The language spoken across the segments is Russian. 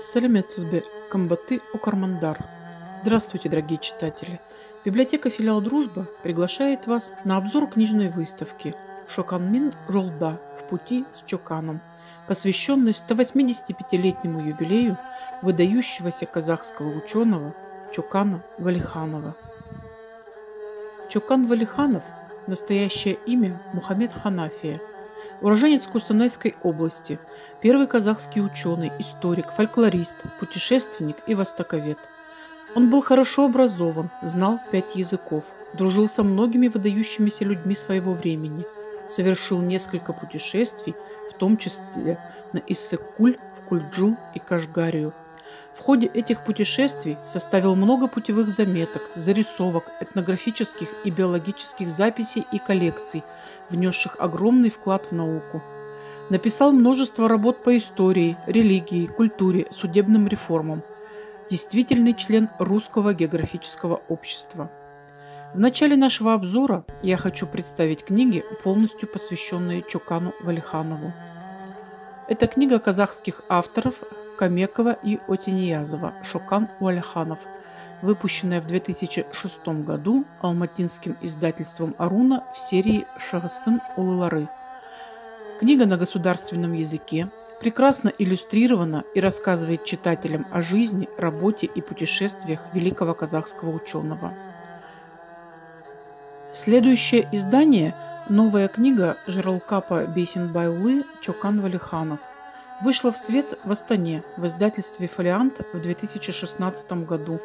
Салямецизбе Камбаты Окармандар. Здравствуйте, дорогие читатели! Библиотека филиал «Дружба» приглашает вас на обзор книжной выставки «Шоканмин Жолда. В пути с Чоканом», посвященной 185-летнему юбилею выдающегося казахского ученого Чокана Валиханова. Чокан Валиханов – настоящее имя Мухаммед Ханафия – уроженец Кустанайской области, первый казахский ученый, историк, фольклорист, путешественник и востоковед. Он был хорошо образован, знал пять языков, дружил со многими выдающимися людьми своего времени, совершил несколько путешествий, в том числе на Иссык-Куль, в Кульджу и Кашгарию – в ходе этих путешествий составил много путевых заметок, зарисовок, этнографических и биологических записей и коллекций, внесших огромный вклад в науку. Написал множество работ по истории, религии, культуре, судебным реформам. Действительный член Русского географического общества. В начале нашего обзора я хочу представить книги, полностью посвященные Чукану Валиханову. Это книга казахских авторов Камекова и Отиниязова «Шокан Уальханов», выпущенная в 2006 году алматинским издательством «Аруна» в серии «Шагастын Улылары». Книга на государственном языке, прекрасно иллюстрирована и рассказывает читателям о жизни, работе и путешествиях великого казахского ученого. Следующее издание – новая книга Жиралкапа Бейсенбайлы Чокан Валиханов – вышла в свет в Астане в издательстве «Фолиант» в 2016 году.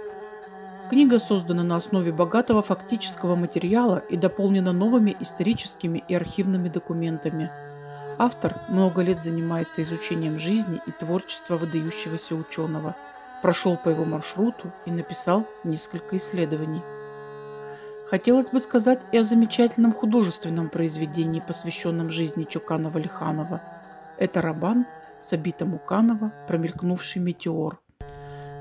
Книга создана на основе богатого фактического материала и дополнена новыми историческими и архивными документами. Автор много лет занимается изучением жизни и творчества выдающегося ученого, прошел по его маршруту и написал несколько исследований. Хотелось бы сказать и о замечательном художественном произведении, посвященном жизни Чукана Валиханова. Это роман Сабита Муканова «Промелькнувший метеор».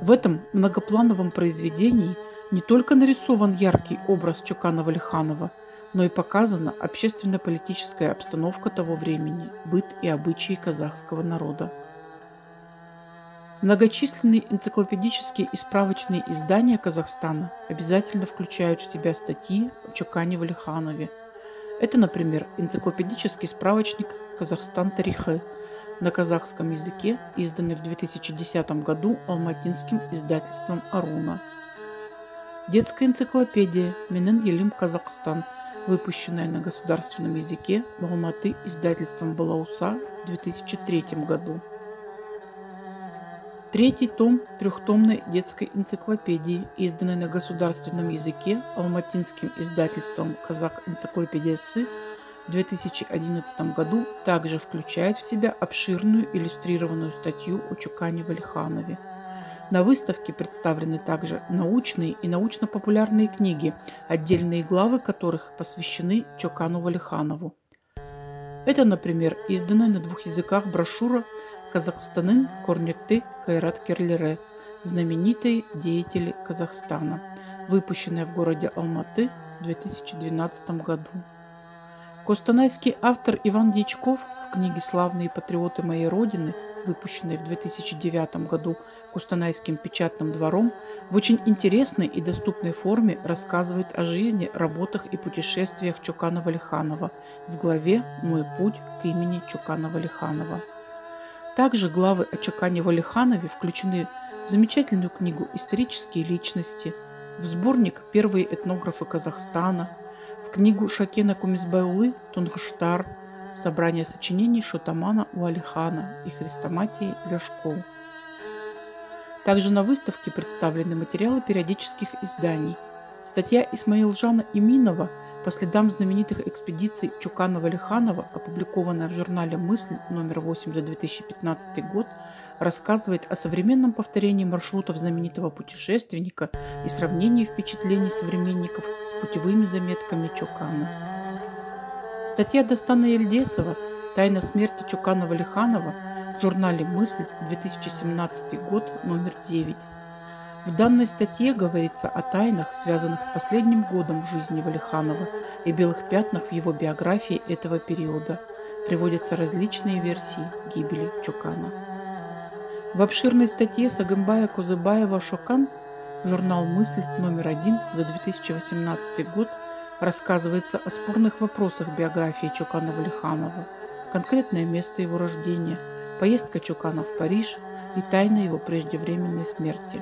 В этом многоплановом произведении не только нарисован яркий образ Чуканова-Лиханова, но и показана общественно-политическая обстановка того времени, быт и обычаи казахского народа. Многочисленные энциклопедические и справочные издания Казахстана обязательно включают в себя статьи о Чукане-Валиханове. Это, например, энциклопедический справочник «Казахстан Тарихы», на казахском языке, изданный в 2010 году алматинским издательством «Аруна». Детская энциклопедия «Менен Елим Казахстан», выпущенная на государственном языке в Алматы издательством «Балауса» в 2003 году. Третий том трехтомной детской энциклопедии, изданной на государственном языке алматинским издательством «Казак Энциклопедия Сы» в 2011 году также включает в себя обширную иллюстрированную статью о Чукане Вальханове. На выставке представлены также научные и научно-популярные книги, отдельные главы которых посвящены Чокану Валиханову. Это, например, изданная на двух языках брошюра «Казахстанын Корнекты Кайрат Керлере. Знаменитые деятели Казахстана», выпущенная в городе Алматы в 2012 году. Костанайский автор Иван Дьячков в книге «Славные патриоты моей Родины», выпущенной в 2009 году Кустанайским печатным двором, в очень интересной и доступной форме рассказывает о жизни, работах и путешествиях Чукана-Валиханова в главе «Мой путь к имени Чукана-Валиханова». Также главы о Чукане-Валиханове включены в замечательную книгу «Исторические личности», в сборник «Первые этнографы Казахстана», книгу Шакена Кумисбайлы «Тунгштар», собрание сочинений Шотамана Уалихана и хрестоматии для школ. Также на выставке представлены материалы периодических изданий. Статья Исмаилжана Иминова по следам знаменитых экспедиций Чуканова-Лиханова, опубликованная в журнале «Мысль» номер 8 за 2015 год, рассказывает о современном повторении маршрутов знаменитого путешественника и сравнении впечатлений современников с путевыми заметками Чукана. Статья Достана Ельдесова «Тайна смерти Чуканова-Лиханова» в журнале «Мысль», 2017 год, номер 9. В данной статье говорится о тайнах, связанных с последним годом жизни Валиханова и белых пятнах в его биографии этого периода. Приводятся различные версии гибели Чукана. В обширной статье Сагымбая Кузыбаева «Шокан» журнал «Мысль» номер один за 2018 год рассказывается о спорных вопросах биографии Чукана Валиханова, конкретное место его рождения, поездка Чукана в Париж и тайна его преждевременной смерти.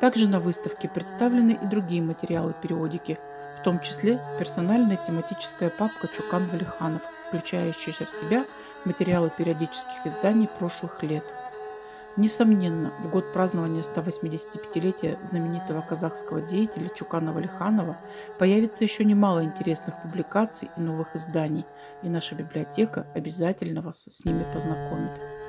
Также на выставке представлены и другие материалы периодики, в том числе персональная тематическая папка Чукан Валиханов, включающая в себя материалы периодических изданий прошлых лет – Несомненно, в год празднования 185-летия знаменитого казахского деятеля Чукана Валиханова появится еще немало интересных публикаций и новых изданий, и наша библиотека обязательно вас с ними познакомит.